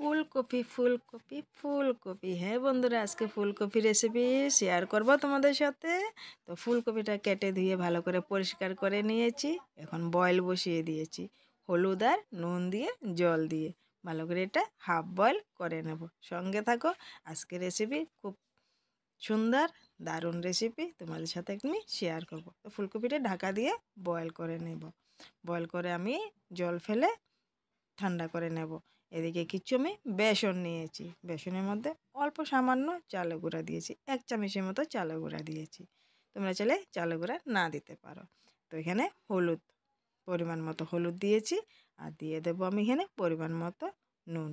ফুলকপি ফুলকপি ফুলকপি। হ্যাঁ বন্ধুরা, আজকে ফুলকপি রেসিপি শেয়ার করব তোমাদের সাথে। তো ফুলকপিটা কেটে ধুয়ে ভালো করে পরিষ্কার করে নিয়েছি। এখন বয়েল বসিয়ে দিয়েছি। হলুদ আর নুন দিয়ে, জল দিয়ে। ভালো করে এটা হাফ বয়েল করে নেব। সঙ্গে থাকো, আজকে রেসিপি খুব সুন্দর, দারুণ রেসিপি তোমাদের সাথে আমি শেয়ার করব। তো ফুলকপিটা ঢাকা দিয়ে বয়েল করে নেব। বয়েল করে আমি জল ফেলে ঠান্ডা করে নেব। এদিকে কিছু আমি বেসন নিয়েছি। বেসনের মধ্যে অল্প সামান্য চালে গুঁড়া দিয়েছি। এক চামচের মতো চালে গুঁড়া দিয়েছি। তোমরা চাইলে চালে গুঁড়া না দিতে পারো। তো এখানে হলুদ পরিমাণ মতো হলুদ দিয়েছি আর দিয়ে দেবো আমি এখানে পরিমাণ মতো নুন।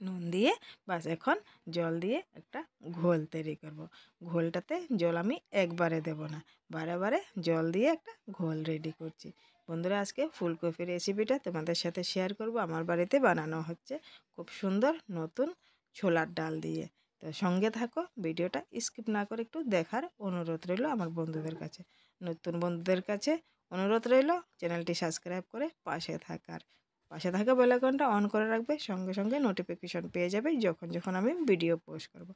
নুন দিয়ে বাস এখন জল দিয়ে একটা ঘোল তৈরি করব। ঘোলটাতে জল আমি একবারে দেব না। বারে বারে জল দিয়ে একটা ঘোল রেডি করছি। বন্ধুরা, আজকে ফুলকপি রেসিপিটা তোমাদের সাথে শেয়ার করব। আমার বাড়িতে বানানো হচ্ছে খুব সুন্দর নতুন ছোলার ডাল দিয়ে। তো সঙ্গে থাকো, ভিডিওটা স্কিপ না করে একটু দেখার অনুরোধ রইল আমার বন্ধুদের কাছে। নতুন বন্ধুদের কাছে অনুরোধ রইল চ্যানেলটি সাবস্ক্রাইব করে পাশে থাকার। পাশে থাকা বেলাকনটা অন করে রাখবে, সঙ্গে সঙ্গে নোটিফিকেশন পেয়ে যাবে যখন যখন আমি ভিডিও পোস্ট করব।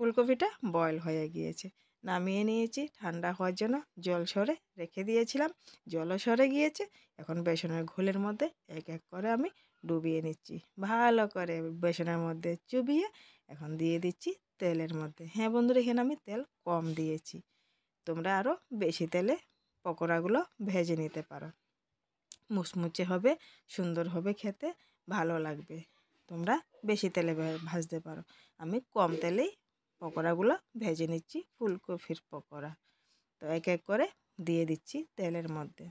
ফুলকপিটা বয়েল হয়ে গিয়েছে। নামিয়ে নিয়েছি। ঠান্ডা হওয়ার জন্য জল সরে রেখে দিয়েছিলাম। জলও সরে গিয়েছে। এখন বেসনের ঘোলের মধ্যে এক এক করে আমি ডুবিয়ে নিচ্ছি। ভালো করে বেসনের মধ্যে চুবিয়ে এখন দিয়ে দিচ্ছি তেলের মধ্যে। হ্যাঁ বন্ধুরা, এখানে আমি তেল কম দিয়েছি। তোমরা আরও বেশি তেলে পকোড়াগুলো ভেজে নিতে পারো। মুচমুচে হবে, সুন্দর হবে খেতে, ভালো লাগবে। তোমরা বেশি তেলে ভাজতে পারো। আমি কম তেলেই পকোড়াগুলো ভেজে নিচ্ছি, ফুলকপির পকোড়া। তো এক এক করে দিয়ে দিচ্ছি তেলের মধ্যে।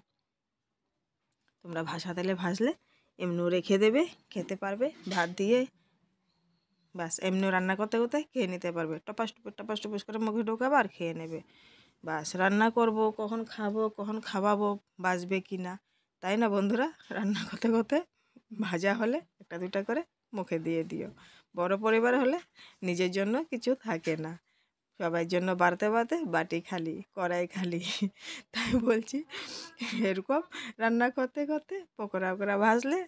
তোমরা ভাসা তেলে ভাজলে এমনিও রেখে দেবে, খেতে পারবে, ভাত দিয়ে ব্যাস, এমনিও রান্না করতে করতে খেয়ে নিতে পারবে। টপাস টুপুস টপাস টুপুস করে মুখে ঢোকাবো আর খেয়ে নেবে। বাস রান্না করব, কখন খাব, কখন খাওয়াবো, বাঁচবে কি না, তাই না বন্ধুরা? রান্না করতে করতে ভাজা হলে একটা দুটা করে মুখে দিয়ে দিও। বড় পরিবার হলে নিজের জন্য কিছু থাকে না। সবার জন্য বাড়তে বাড়তে বাটি খালি, কড়াই খালি। তাই বলছি, এরকম রান্না করতে করতে পকোড়া পকোড়া ভাজলে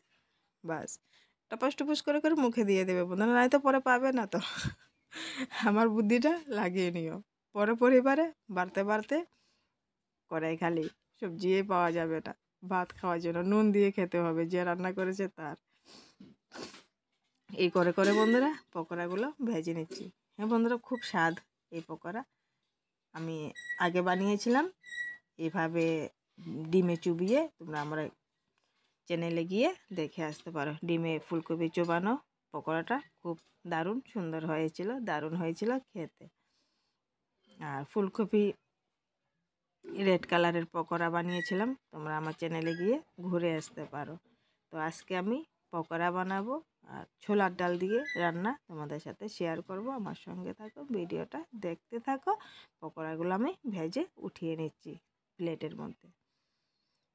বাস। টপাস টুপুস করে করে মুখে দিয়ে দেবে বন্ধুরা নাই তো পরে পাবে না তো। আমার বুদ্ধিটা লাগিয়ে নিও। পরে পরিবারে বাড়তে বাড়তে কড়াই খালি সবজি পাওয়া যাবে না। ভাত খাওয়ার জন্য নুন দিয়ে খেতে হবে, যে রান্না করেছে তার। এই করে করে বন্ধুরা পকোড়াগুলো ভেজে নিচ্ছি। হ্যাঁ বন্ধুরা, খুব স্বাদ এই পকোড়া। আমি আগে বানিয়েছিলাম, এভাবে ডিমে চুবিয়ে তোমরা আমরা চ্যানেলে গিয়ে দেখে আসতে পারো। ডিমে ফুলকপি চোবানো পকোড়াটা খুব দারুণ সুন্দর হয়েছিল, দারুণ হয়েছিল খেতে। আর ফুলকপি রেড কালারের পকোড়া বানিয়েছিলাম, তোমরা আমার চ্যানেলে গিয়ে ঘুরে আসতে পারো। তো আজকে আমি পকোড়া বানাবো আর ছোলার ডাল দিয়ে রান্না তোমাদের সাথে শেয়ার করব। আমার সঙ্গে থাকো, ভিডিওটা দেখতে থাকো। পকোড়াগুলো আমি ভেজে উঠিয়ে নিচ্ছি প্লেটের মধ্যে।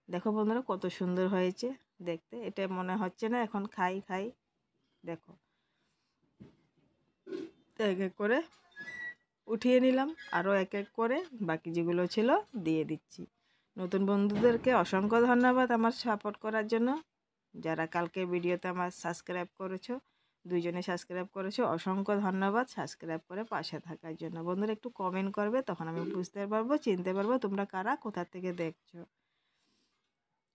দেখো বন্ধুরা কত সুন্দর হয়েছে দেখতে। এটা মনে হচ্ছে না এখন খাই খাই। দেখো। এক এক করে উঠিয়ে নিলাম। আরও এক এক করে বাকি যেগুলো ছিল দিয়ে দিচ্ছি। নতুন বন্ধুদেরকে অসংখ্য ধন্যবাদ আমার সাপোর্ট করার জন্য। যারা কালকে ভিডিওতে আমার সাবস্ক্রাইব করেছ, দুইজনে সাবস্ক্রাইব করেছ, অসংখ্য ধন্যবাদ সাবস্ক্রাইব করে পাশে থাকার জন্য। বন্ধুরা একটু কমেন্ট করবে, তখন আমি বুঝতে পারব, চিনতে পারব তোমরা কারা, কোথা থেকে দেখছ।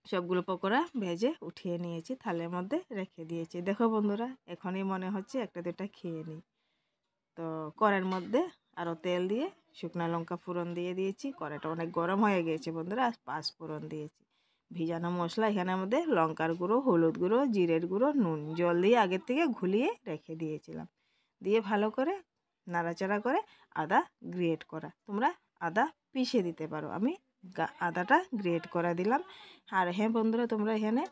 সবগুলো পকোড়া ভেজে উঠিয়ে নিয়েছি, থালের মধ্যে রেখে দিয়েছি। দেখো বন্ধুরা, এখনই মনে হচ্ছে একটা দুটা খেয়ে নিই। তো কড়াইয়ের মধ্যে আরও তেল দিয়ে শুকনো লঙ্কা ফোড়ন দিয়ে দিয়েছি। কড়াটা অনেক গরম হয়ে গিয়েছে বন্ধুরা আর পাঁচ ফোড়ন দিয়েছি। ভিজানো মশলা এখানে আমাদের লঙ্কার গুঁড়ো, হলুদ গুঁড়ো, জিরের গুঁড়ো, নুন, জল দিয়ে আগের থেকে ঘুলিয়ে রেখে দিয়েছিলাম। দিয়ে ভালো করে নাড়াচাড়া করে আদা গ্রেট করা। তোমরা আদা পিষে দিতে পারো। আমি আদাটা গ্রেট করা দিলাম। আর হ্যাঁ বন্ধুরা, তোমরা এখানে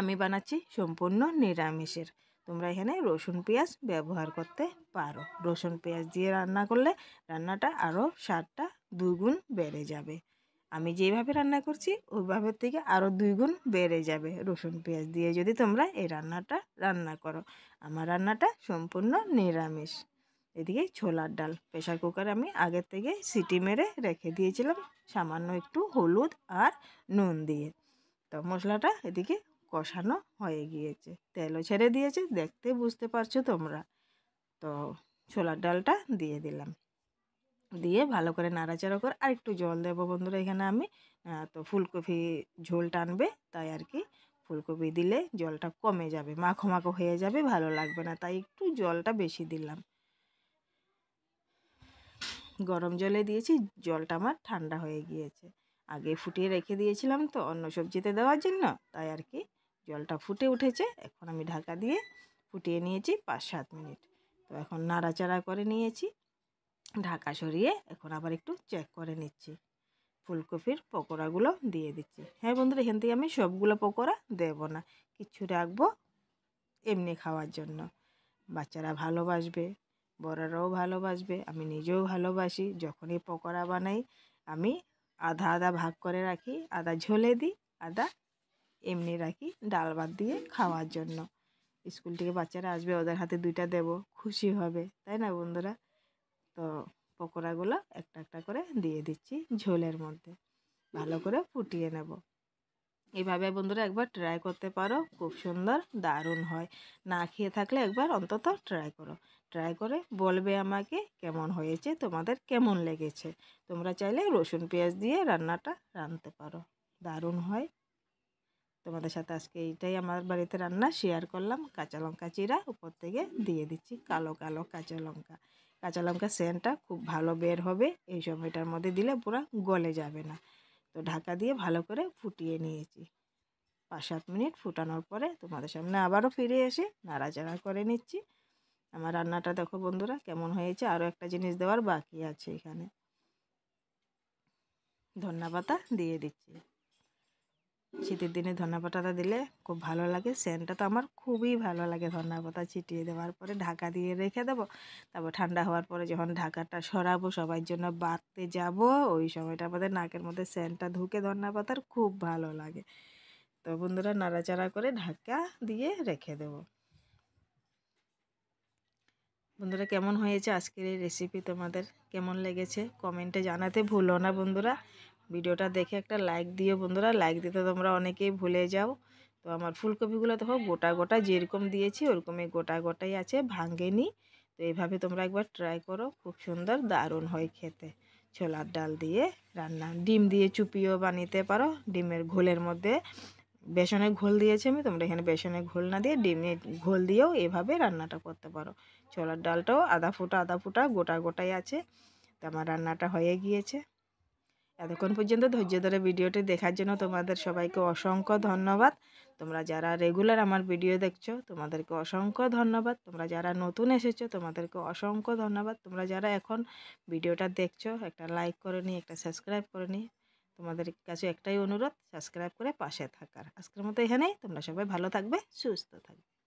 আমি বানাচ্ছি সম্পূর্ণ নিরামিষের। তোমরা এখানে রসুন পেঁয়াজ ব্যবহার করতে পারো। রসুন পেঁয়াজ দিয়ে রান্না করলে রান্নাটা আরও স্বাদটা দুগুণ বেড়ে যাবে। আমি যেভাবে রান্না করছি ওইভাবে থেকে আরও দুই গুণ বেড়ে যাবে রসুন, পেঁয়াজ দিয়ে যদি তোমরা এই রান্নাটা রান্না করো। আমার রান্নাটা সম্পূর্ণ নিরামিষ। এদিকে ছোলার ডাল। প্রেশার কুকারে আমি আগের থেকে সিটি মেরে রেখে দিয়েছিলাম সামান্য একটু হলুদ আর নুন দিয়ে। তো মশলাটা এদিকে কষানো হয়ে গিয়েছে। তেলও ছেড়ে দিয়েছে, দেখতে বুঝতে পারছ তোমরা। তো ছোলার ডালটা দিয়ে দিলাম। দিয়ে ভালো করে নাড়াচাড়া করে আর একটু জল দেবো বন্ধুরা এখানে আমি। তো ফুলকপি ঝোল টানবে, তাই আর কি। ফুলকপি দিলে জলটা কমে যাবে, মাখো মাখো হয়ে যাবে, ভালো লাগবে না, তাই একটু জলটা বেশি দিলাম। গরম জলে দিয়েছি, জলটা আমার ঠান্ডা হয়ে গিয়েছে। আগে ফুটিয়ে রেখে দিয়েছিলাম তো অন্য সবজিতে দেওয়ার জন্য, তাই আর কি। জলটা ফুটে উঠেছে, এখন আমি ঢাকা দিয়ে ফুটিয়ে নিয়েছি পাঁচ সাত মিনিট। তো এখন নাড়াচাড়া করে নিয়েছি। ঢাকা সরিয়ে এখন আবার একটু চেক করে নিচ্ছি। ফুলকপির পকোড়াগুলো দিয়ে দিচ্ছি। হ্যাঁ বন্ধুরা, এখান থেকে আমি সবগুলো পকোড়া দেবো না। কিছু রাখব এমনি খাওয়ার জন্য। বাচ্চারা ভালোবাসবে, বড়রাও ভালোবাসবে, আমি নিজেও ভালোবাসি। যখনই পকোড়া বানাই, আমি আধা আধা ভাগ করে রাখি, আধা ঝোলে দিই, আধা এমনি রাখি ডাল ভাত দিয়ে খাওয়ার জন্য। স্কুল থেকে বাচ্চারা আসবে, ওদের হাতে দুইটা দেব, খুশি হবে, তাই না বন্ধুরা? তো পকোড়াগুলো একটা একটা করে দিয়ে দিচ্ছি ঝোলের মধ্যে। ভালো করে ফুটিয়ে নেব। এইভাবে বন্ধুরা একবার ট্রাই করতে পারো, খুব সুন্দর, দারুণ হয়। না খেয়ে থাকলে একবার অন্তত ট্রাই করো। ট্রাই করে বলবে আমাকে কেমন হয়েছে, তোমাদের কেমন লেগেছে। তোমরা চাইলে রসুন পেঁয়াজ দিয়ে রান্নাটা রাঁধতে পারো। দারুণ হয়। তোমাদের সাথে আজকে এইটাই আমার বাড়িতে রান্না শেয়ার করলাম। কাঁচা লঙ্কা চিরা উপর থেকে দিয়ে দিচ্ছি, কালো কালো কাঁচা লঙ্কা। কাঁচা লঙ্কা সেন্টটা খুব ভালো বের হবে। এই সময়টার মধ্যে দিলে পুরো গলে যাবে না। তো ঢাকা দিয়ে ভালো করে ফুটিয়ে নিয়েছি। পাঁচ সাত মিনিট ফুটানোর পরে তোমাদের সামনে আবারও ফিরে এসে নাড়াচাড়া করে নিচ্ছি। আমার রান্নাটা দেখো বন্ধুরা কেমন হয়েছে, আরও একটা জিনিস দেওয়ার বাকি আছে এখানে। ধন্যা পাতা দিয়ে দিচ্ছি। শীতের দিনে ধন্যা পাতাটা দিলে খুব ভালো লাগে। সেন্টটা তো আমার খুবই ভালো লাগে ধন্যা পাতা ছিটিয়ে দেওয়ার পরে ঢাকা দিয়ে রেখে দেবো। তারপর ঠান্ডা হওয়ার পরে যখন ঢাকাটা সরাবো সবার জন্য বাড়তে যাব, ওই সময়টা আমাদের নাকের মধ্যে সেন্টটা ঢুকে ধন্যা পাতার খুব ভালো লাগে। তো বন্ধুরা নাড়াচাড়া করে ঢাকা দিয়ে রেখে দেবো। বন্ধুরা কেমন হয়েছে আজকের এই রেসিপি তোমাদের? কেমন লেগেছে? কমেন্টে জানাতে ভুলো না বন্ধুরা। ভিডিওটা দেখে একটা লাইক দিও বন্ধুরা। লাইক দিতে তোমরা অনেকেই ভুলে যাও। তো আমার ফুলকপিগুলো দেখো, গোটা গোটা যেরকম দিয়েছি ওরকমই গোটা গোটাই আছে, ভাঙেনি। তো এইভাবে তোমরা একবার ট্রাই করো, খুব সুন্দর, দারুণ হয় খেতে। ছোলার ডাল দিয়ে রান্না। ডিম দিয়ে চুপিও বানিতে পারো, ডিমের ঘোলের মধ্যে বেসনের ঘোল দিয়েছি আমি, তোমরা এখানে বেসনের ঘোল না দিয়ে ডিমের ঘোল দিয়েও এভাবে রান্নাটা করতে পারো। ছোলার ডালটাও আধা ফুটা আধা ফুটা গোটা গোটাই আছে। তো আমার রান্নাটা হয়ে গিয়েছে। এতক্ষণ পর্যন্ত ধৈর্য ধরে ভিডিওটি দেখার জন্য তোমাদের সবাইকে অসংখ্য ধন্যবাদ। তোমরা যারা রেগুলার আমার ভিডিও দেখছ, তোমাদেরকে অসংখ্য ধন্যবাদ। তোমরা যারা নতুন এসেছ, তোমাদেরকে অসংখ্য ধন্যবাদ। তোমরা যারা এখন ভিডিওটা দেখছ, একটা লাইক করে নি একটা সাবস্ক্রাইব করে নি তোমাদের কাছে একটাই অনুরোধ, সাবস্ক্রাইব করে পাশে থাকার। আজকের মতো এখানেই। তোমরা সবাই ভালো থাকবে, সুস্থ থাকবে।